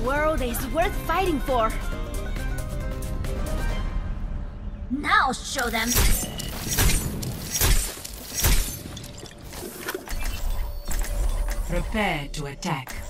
World is worth fighting for. Now show them. Prepare to attack.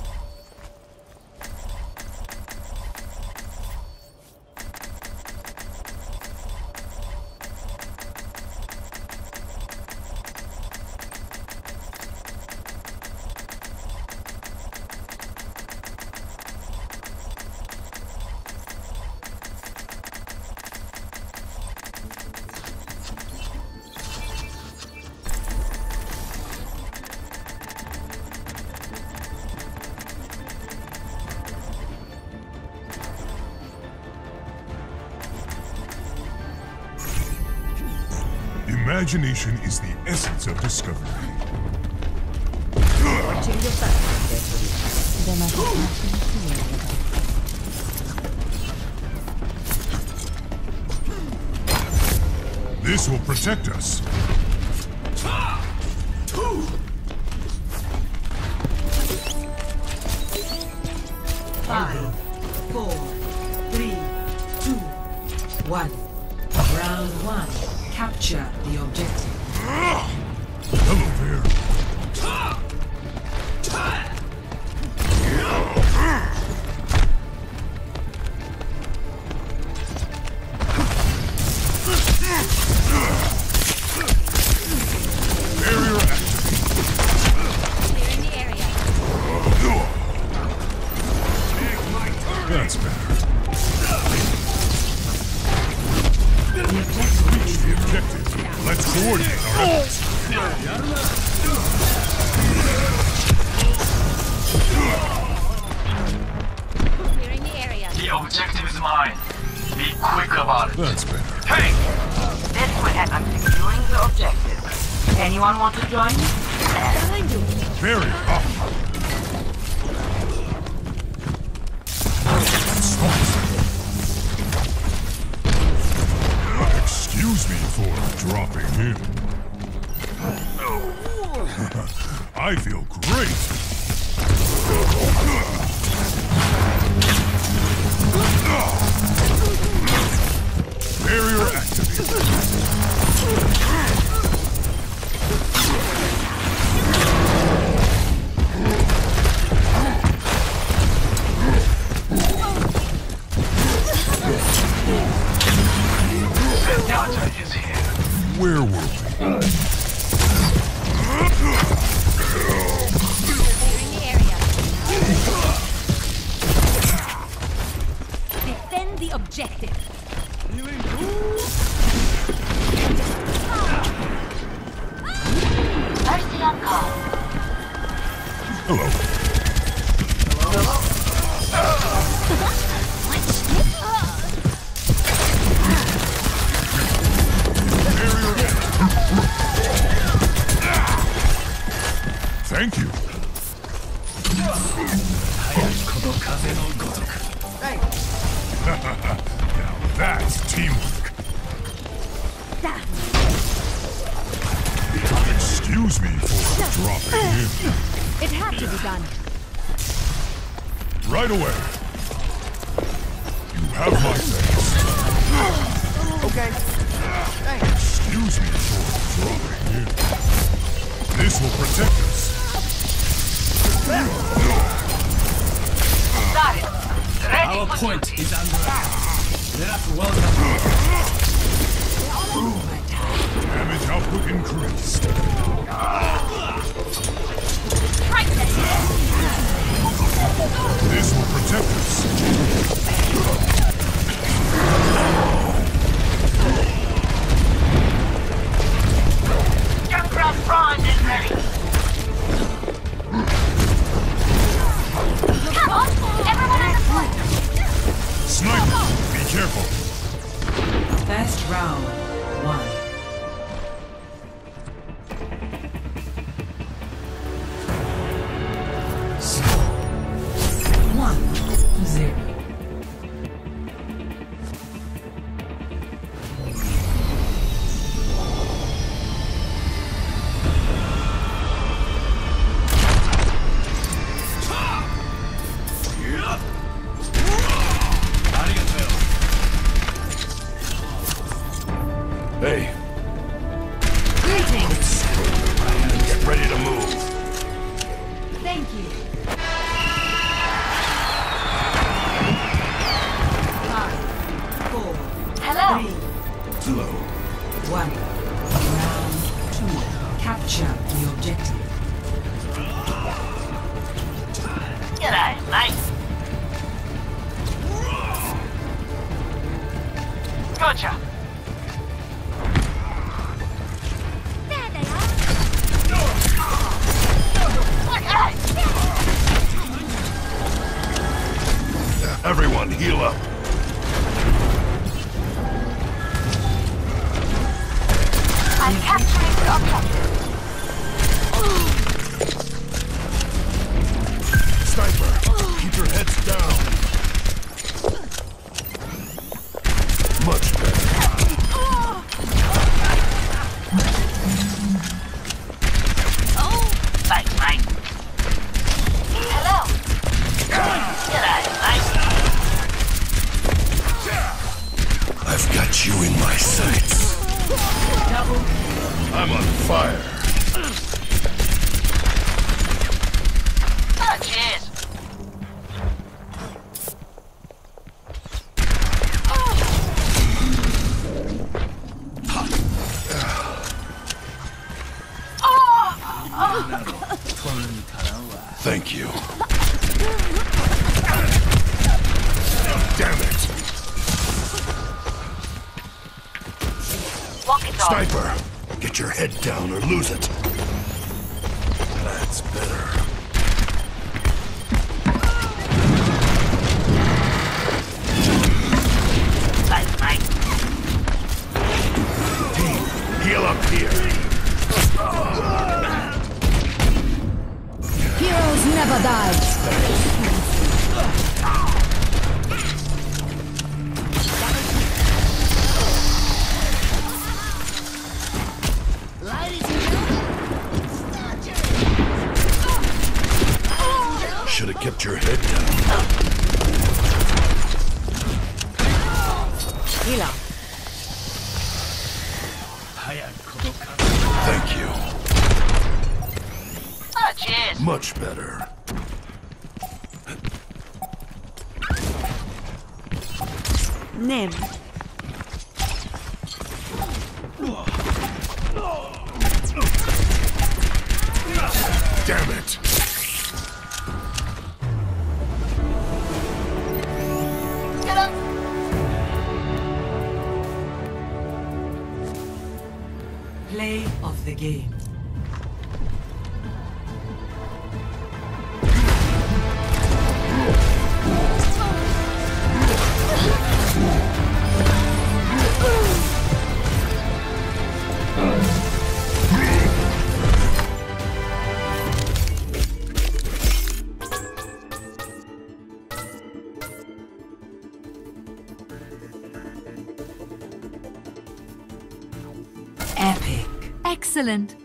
Imagination is the essence of discovery. This will protect us. Five, four, three, two, one. Round one. Capture the objective. Hello there. Barrier objective. Let's coordinate our efforts. Clearing the area. The objective is mine. Be quick about it. That's better. Hey! This way, I'm securing the objective. Anyone want to join me? Barrier up. Excuse for dropping in. Oh. I feel great. objective. That's teamwork. Excuse me for dropping in. It had to be done. Right away. You have my thanks. Okay. Thanks. Excuse me for dropping in. This will protect us. Got it. Ready Our for point increased. This will protect us. Junkrat Brawn is ready. Come on! Everyone on the floor! Sniper, be careful. First round. Five, four, Hello. three, Hello. one. Round two. Capture the objective. Mate. Gotcha. Sniper, keep your heads down. Fire. Cheers. Thank you. Damn it. Walk it off. Sniper, your head down or lose it. That's better. Heal up. Thank you. Oh, cheers. Much better. Nim. Damn it. Play of the game. Excellent.